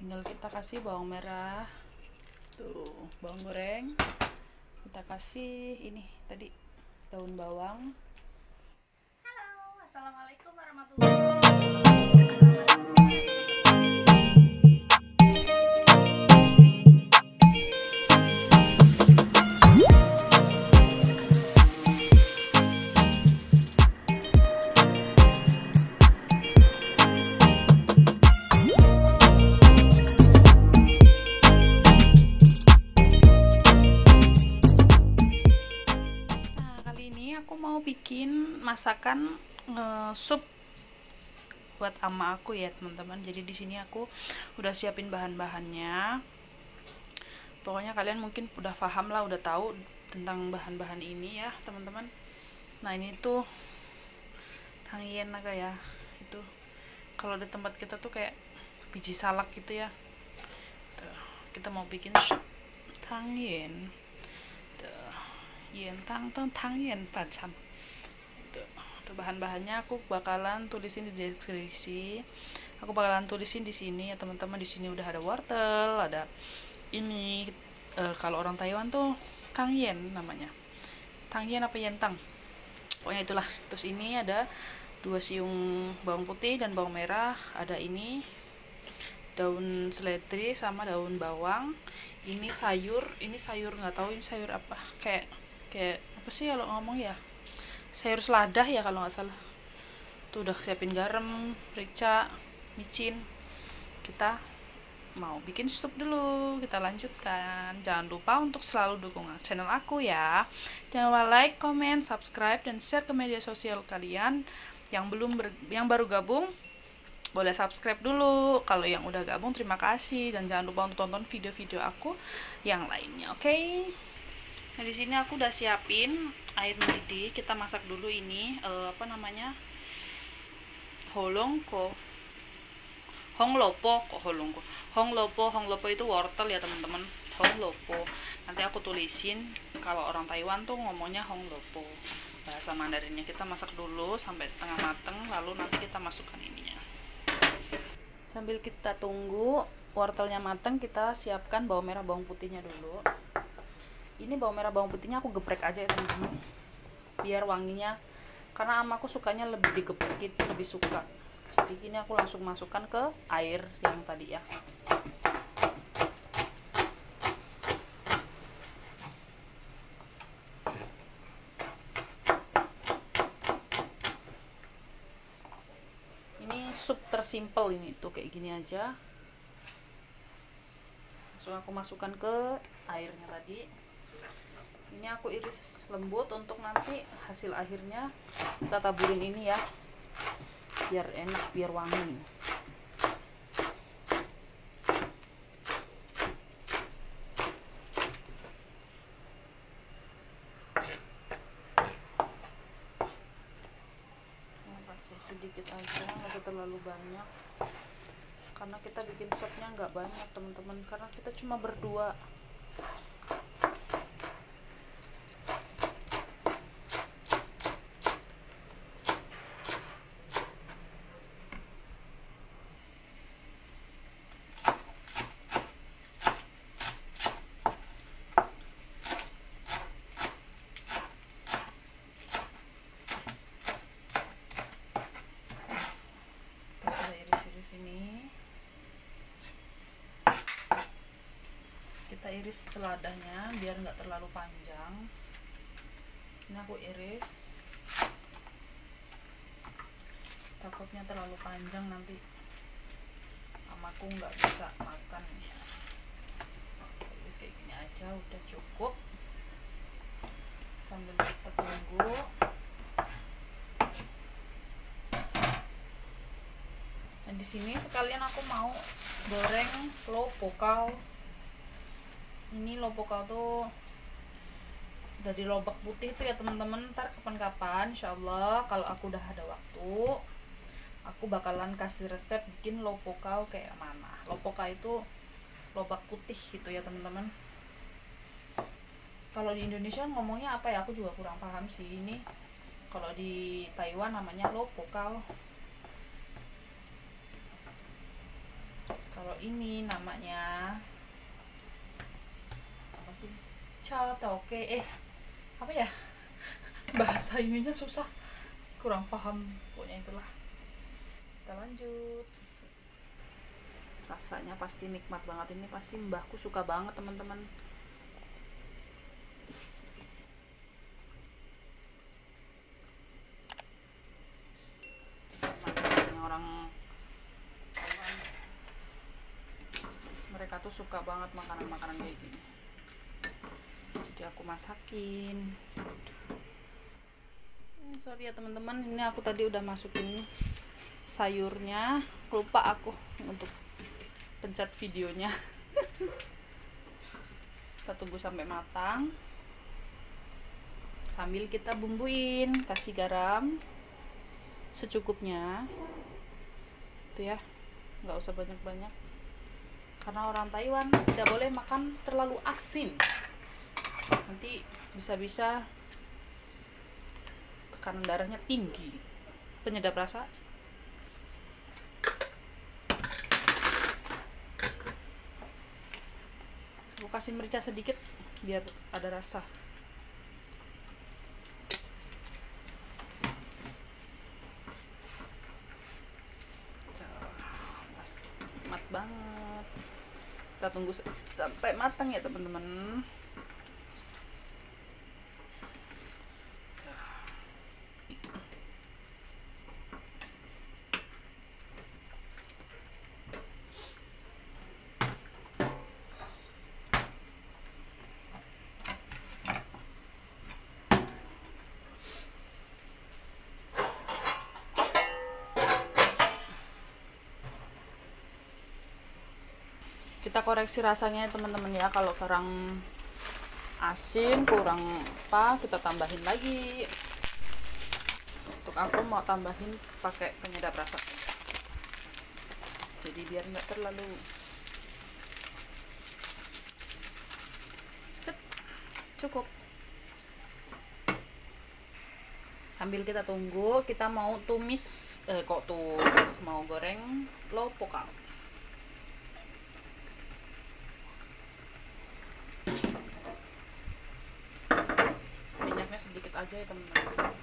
tinggal kita kasih bawang merah. Tuh bawang goreng. Kita kasih ini tadi daun bawang. Halo assalamualaikum warahmatullahi wabarakatuh masakan eh, sup buat ama aku ya, teman-teman. Jadi di sini aku udah siapin bahan-bahannya. Pokoknya kalian mungkin udah paham lah, udah tahu tentang bahan-bahan ini ya, teman-teman. Nah, ini tuh tangien naga ya. Itu kalau di tempat kita tuh kayak biji salak gitu ya. Tuh, kita mau bikin sup tangien. Tuh yen tang tang tang yen tuh bahan-bahannya aku bakalan tulisin di deskripsi. Aku bakalan tulisin di sini ya teman-teman di sini udah ada wortel ada ini eh, kalau orang Taiwan tuh tang yen namanya. Tang yen apa yen tang? Pokoknya itulah. Terus ini ada dua siung bawang putih dan bawang merah ada ini daun seledri sama daun bawang. Ini sayur ini sayur nggak tahu ini sayur apa kayak kayak apa sih kalau ngomong ya sayur seladah ya kalau nggak salah. Tuh udah siapin garam merica micin. Kita mau bikin sup dulu kita lanjutkan. Jangan lupa untuk selalu dukung channel aku ya. Jangan lupa like comment subscribe dan share ke media sosial kalian yang belum ber- yang baru gabung. Boleh subscribe dulu. Kalau yang udah gabung terima kasih. Dan jangan lupa untuk tonton video-video aku yang lainnya oke? Nah di sini aku udah siapin air mendidih kita masak dulu ini eh, apa namanya holongko honglopo kok holongko honglopo honglopo itu wortel ya teman-teman. Honglopo. Nanti aku tulisin kalau orang Taiwan tuh ngomongnya honglopo. Bahasa Mandarinnya kita masak dulu sampai setengah mateng lalu nanti kita masukkan ininya. Sambil kita tunggu wortelnya mateng kita siapkan bawang merah bawang putihnya dulu ini bawang merah bawang putihnya aku geprek aja ya teman-teman. Biar wanginya karena ama aku sukanya lebih digeprek gitu lebih suka. Jadi gini aku langsung masukkan ke air yang tadi ya. Ini sup tersimpel ini tuh kayak gini aja. Langsung aku masukkan ke airnya tadi ini aku iris lembut untuk nanti hasil akhirnya kita taburin ini ya. Biar enak biar wangi. Sedikit aja nggak terlalu banyak. Karena kita bikin sopnya nggak banyak teman-teman. Karena kita cuma berdua Terus ada iris-iris ini iris seladahnya biar nggak terlalu panjang. Ini aku iris. Takutnya terlalu panjang nanti amaku nggak bisa makan iris kayak gini aja udah cukup. Sambil kita tunggu dan di sini sekalian aku mau goreng lopokal ini lopokal tuh dari lobak putih itu ya teman-teman. Ntar kapan-kapan insyaallah kalau aku udah ada waktu aku bakalan kasih resep bikin lopokal kayak mana. Lopokal itu lobak putih gitu ya teman-teman. Kalau di Indonesia ngomongnya apa ya? Aku juga kurang paham sih. Ini kalau di Taiwan namanya lopokal kalau ini namanya apa sih oke? Eh apa ya? Bahasa ininya susah. Kurang paham. Pokoknya itulah. Kita lanjut. Rasanya pasti nikmat banget. Ini pasti mbahku suka banget teman-teman. Mereka tuh suka banget makanan-makanan kayak gini jadi aku masakin. Eh, sorry ya teman-teman. Ini aku tadi udah masukin sayurnya. Lupa aku untuk pencet videonya. Kita tunggu sampai matang. Sambil kita bumbuin kasih garam secukupnya. Itu ya nggak usah banyak-banyak. Karena orang Taiwan tidak boleh makan terlalu asin nanti bisa-bisa tekanan darahnya tinggi. Penyedap rasa. Kasih merica sedikit biar ada rasa. Mat banget. Kita tunggu sampai matang ya teman-teman kita koreksi rasanya teman-teman ya. Kalau kurang asin kurang apa kita tambahin lagi. Untuk aku mau tambahin pakai penyedap rasa. Jadi biar nggak terlalu Sep, cukup. Sambil kita tunggu kita mau tumis eh, kok tumis mau goreng lopo kak sedikit aja ya teman-teman.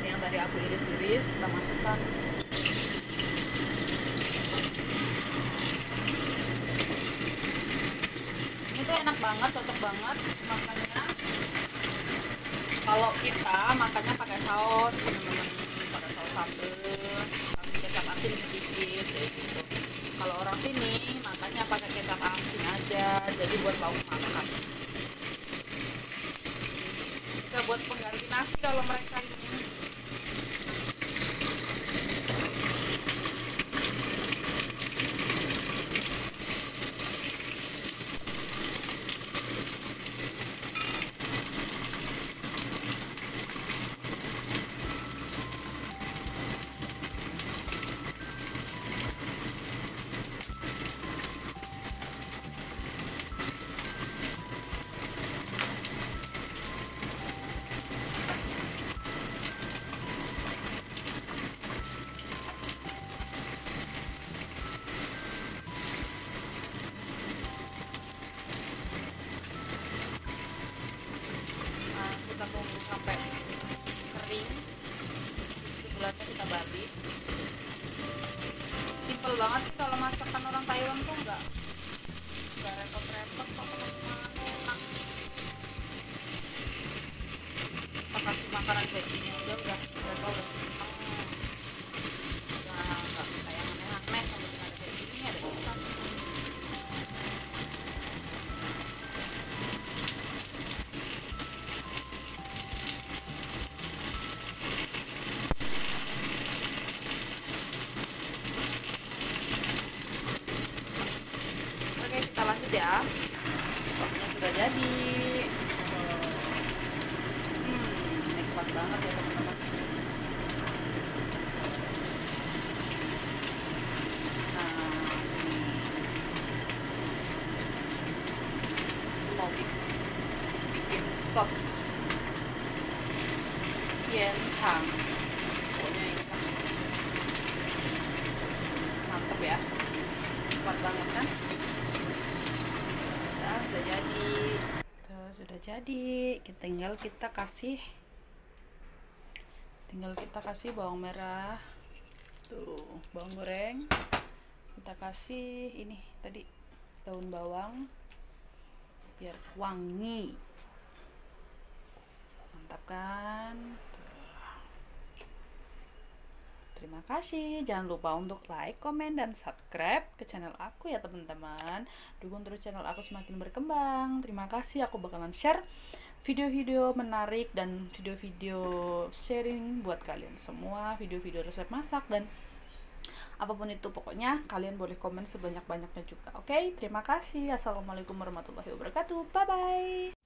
Ini yang tadi aku iris-iris kita masukkan. Ini tuh enak banget cocok banget makanya kalau kita makannya pakai saus teman-teman pakai saus sambal kasih kecap asin sedikit kayak gitu kalau orang sini makannya pakai kecap asin aja jadi buat lauk makan. Bisa buat pengganti nasi kalau mereka ini simple banget sih kalau masakan orang Taiwan tuh enggak enggak repot-repot kok enak. Kasih makanan gini udah udah udah udah cepat banget ya teman-teman. Nah, mau bikin, sop. Sop yentang pokoknya ini kan mantep ya. Cepat banget kan? Nah, sudah jadi. Tuh, sudah jadi. Kita tinggal kita kasih tinggal kita kasih bawang merah tuh bawang goreng kita kasih ini tadi daun bawang biar wangi mantap kan Terima kasih. Jangan lupa untuk like, komen, dan subscribe ke channel aku ya teman-teman. Dukung terus channel aku semakin berkembang. Terima kasih. Aku bakalan share video-video menarik dan video-video sharing buat kalian semua. Video-video resep masak dan apa pun itu pokoknya kalian boleh komen sebanyak-banyaknya juga. Oke, okay? terima kasih. Assalamualaikum warahmatullahi wabarakatuh. Bye bye.